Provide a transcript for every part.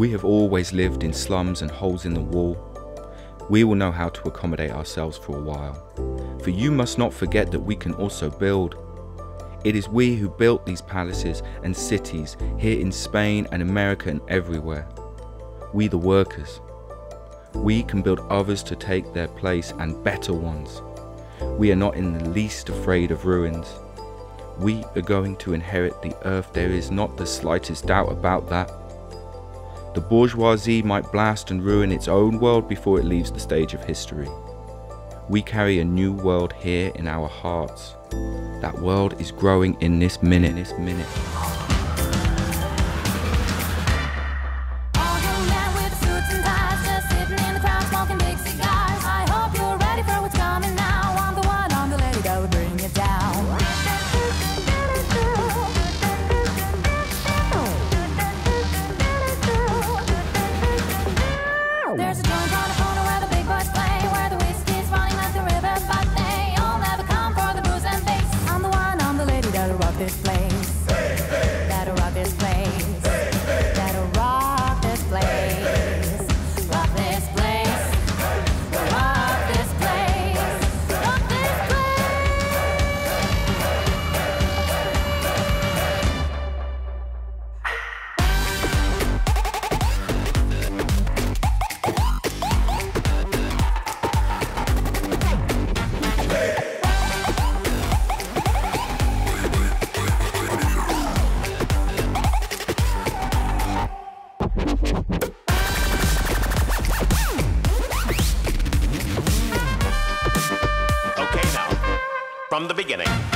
We have always lived in slums and holes in the wall. We will know how to accommodate ourselves for a while. For you must not forget that we can also build. It is we who built these palaces and cities here in Spain and America and everywhere. We the workers. We can build others to take their place and better ones. We are not in the least afraid of ruins. We are going to inherit the earth, there is not the slightest doubt about that. The bourgeoisie might blast and ruin its own world before it leaves the stage of history. We carry a new world here in our hearts. That world is growing in this minute, In this minute. From the beginning.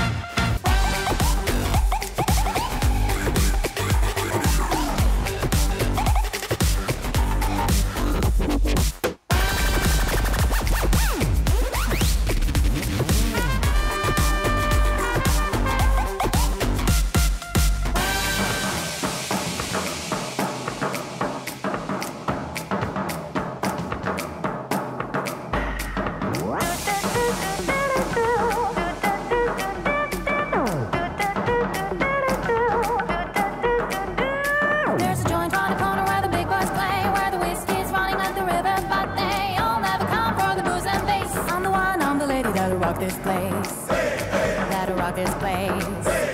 River, but they all never come for the booze and bass. I'm the one, I'm the lady that'll rock this place. That'll rock this place. That'll